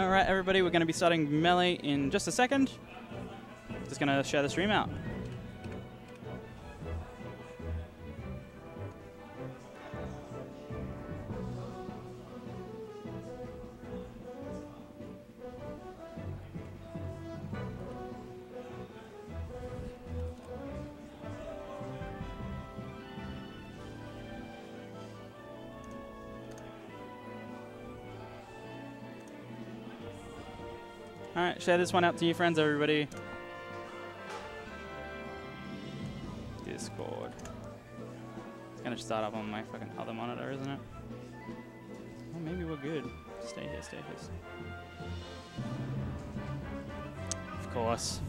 All right, everybody, we're going to be starting Melee in just a second. Just going to share the stream out. All right, share this one out to your friends, everybody. Discord. It's gonna start up on my fucking other monitor, isn't it? Well, maybe we're good. Stay here, stay here. Of course.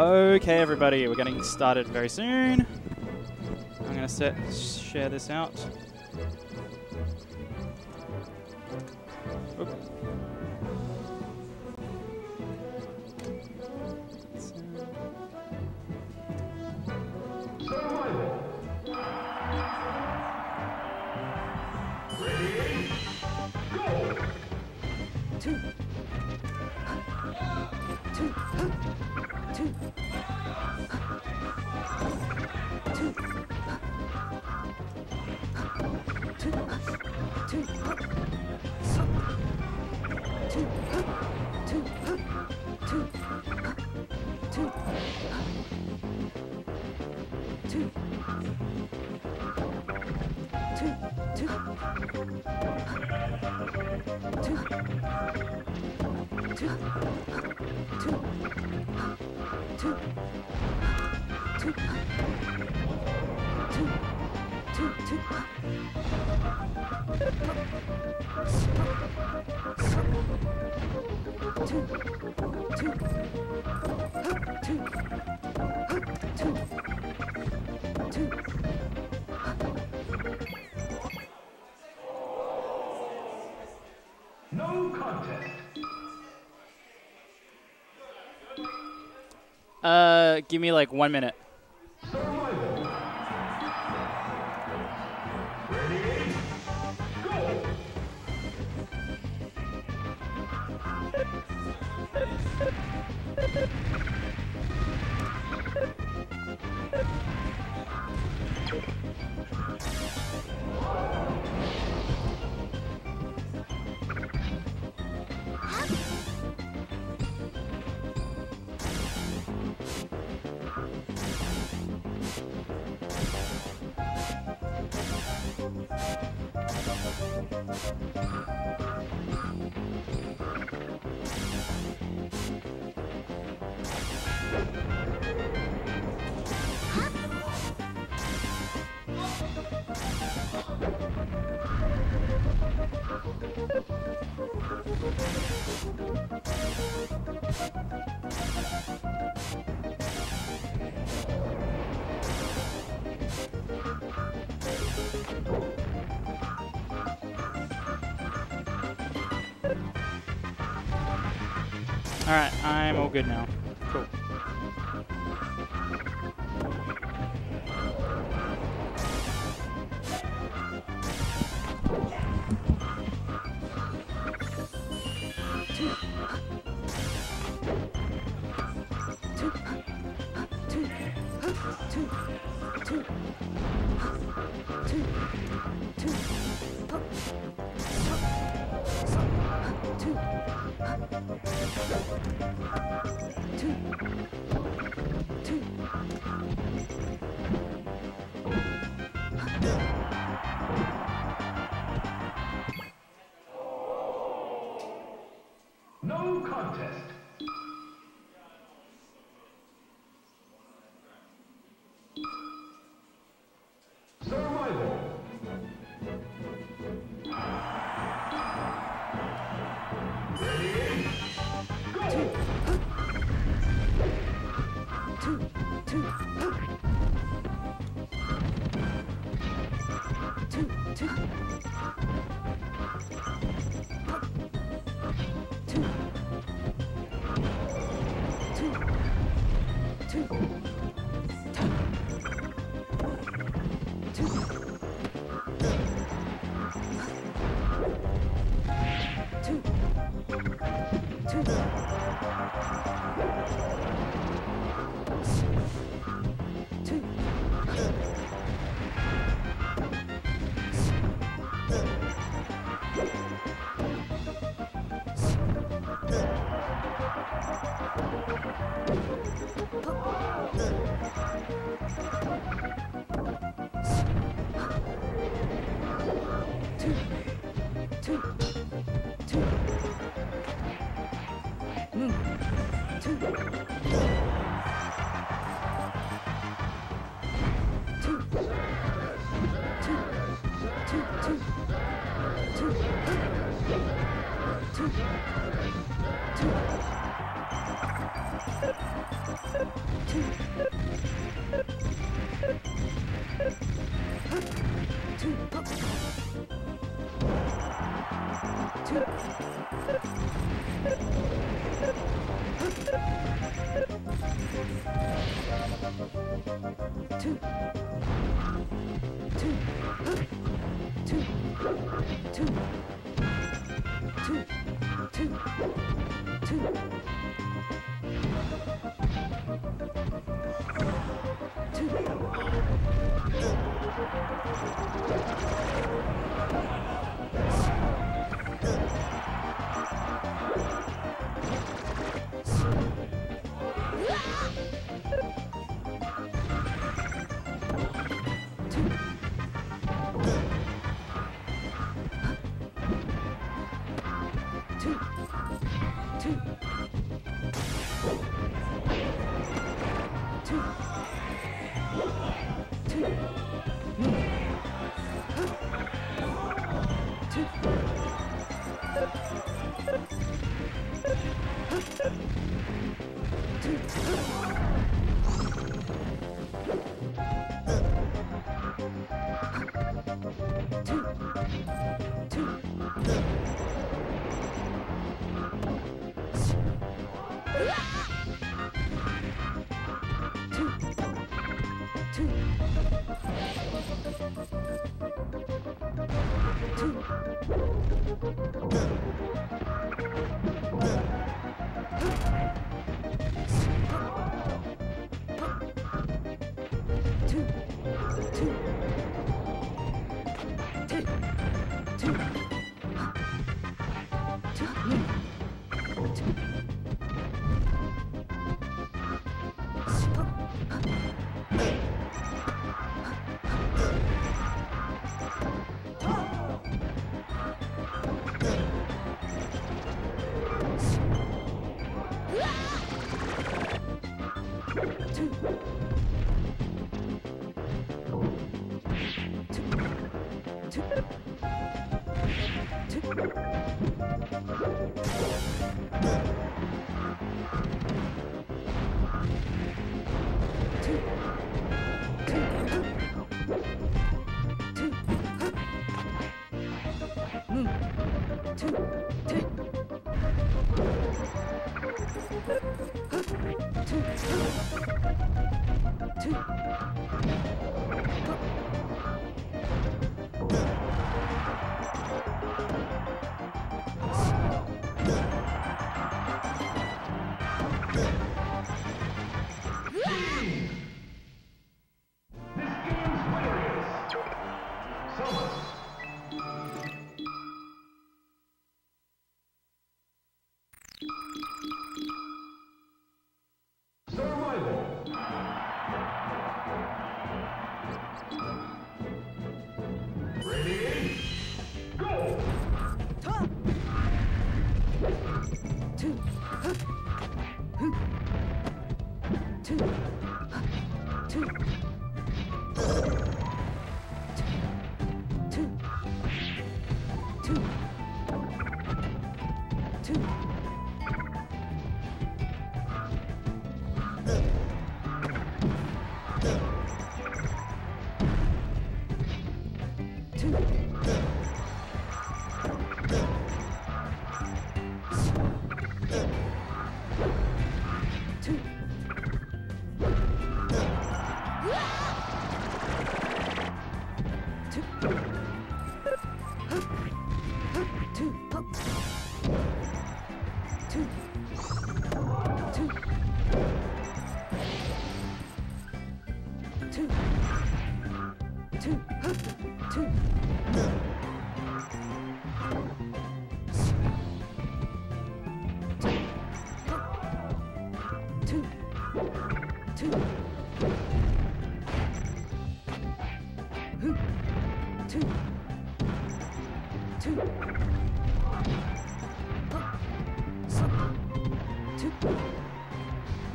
Okay, everybody, we're getting started very soon. I'm gonna set share this out. Oop. No contest. Uh, give me like one minute. Ready? Go. Alright, I'm all good now. Cool. No 저... Two. two, two. Two. two. Two,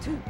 two.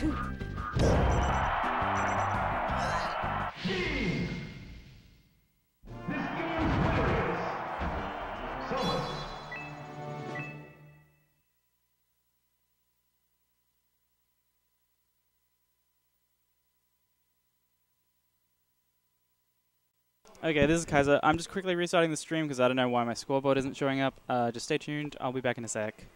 too. Okay, this is Kaiza. I'm just quickly restarting the stream because I don't know why my scoreboard isn't showing up. Uh, just stay tuned. I'll be back in a sec.